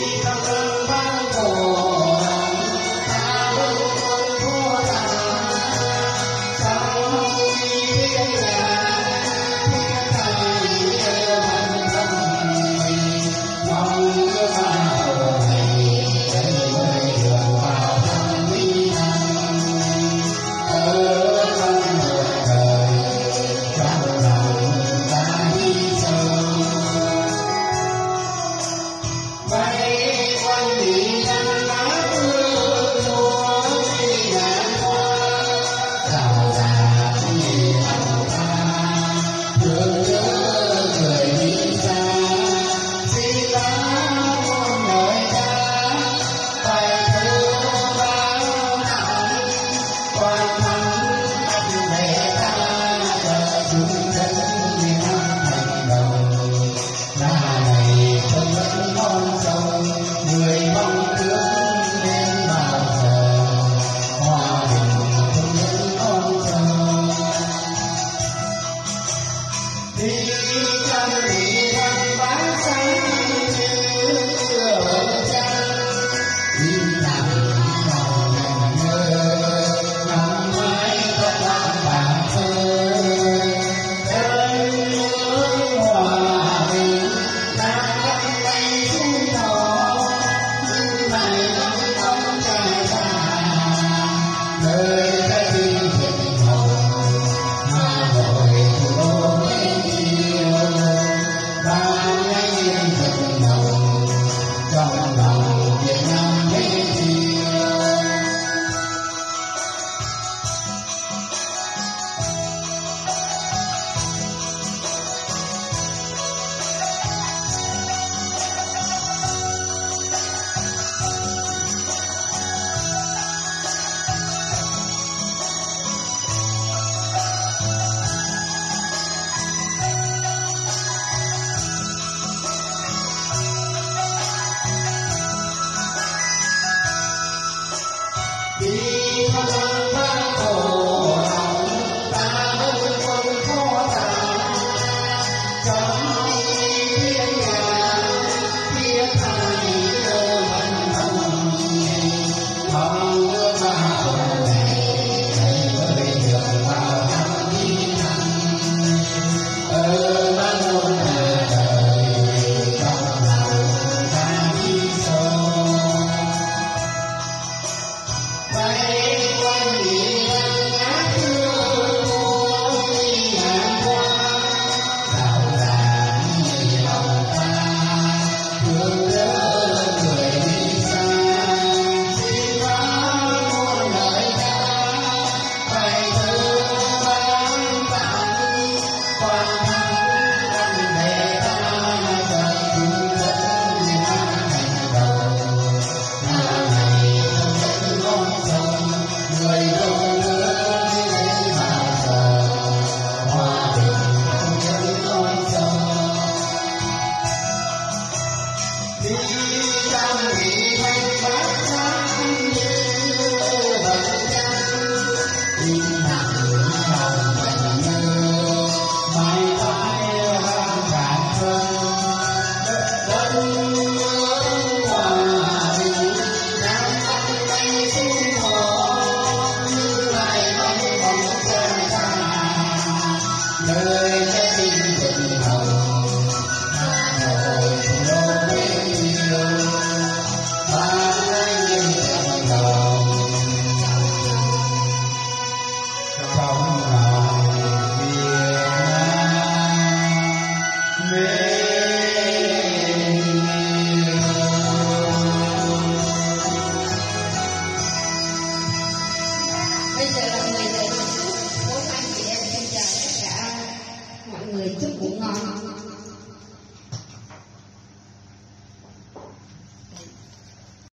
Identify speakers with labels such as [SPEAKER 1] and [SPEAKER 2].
[SPEAKER 1] Baby,
[SPEAKER 2] Chức?